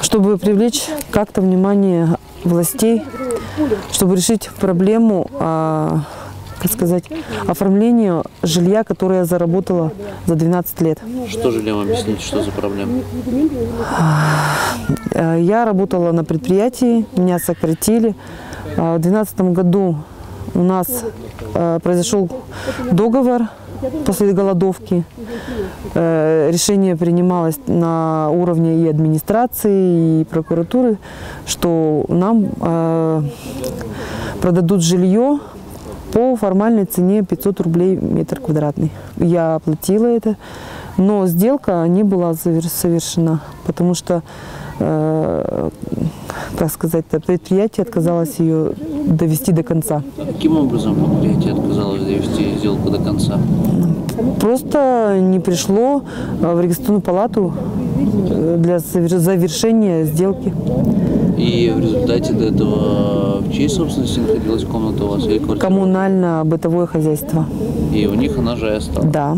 Чтобы привлечь как-то внимание властей, чтобы решить проблему, а, как сказать, оформления жилья, которое я заработала за 12 лет. Что жильем объясните, что за проблема? Э, Я работала на предприятии, меня сократили. А В 2012 году у нас э, произошел договор после голодовки. Э, Решение принималось на уровне и администрации, и прокуратуры, что нам э, продадут жилье по формальной цене 500 рублей метр квадратный. Я оплатила это, но сделка не была совершена, потому что, э, как сказать, предприятие отказалось ее довести до конца. Каким образом предприятие отказалось довести сделку до конца? Просто не пришло э, в регистрационную палату э, для завер- завершения сделки. И в результате до этого в чьей собственности находилась комната у вас или квартира? Коммунально-бытовое хозяйство. И у них она же и осталась. Да.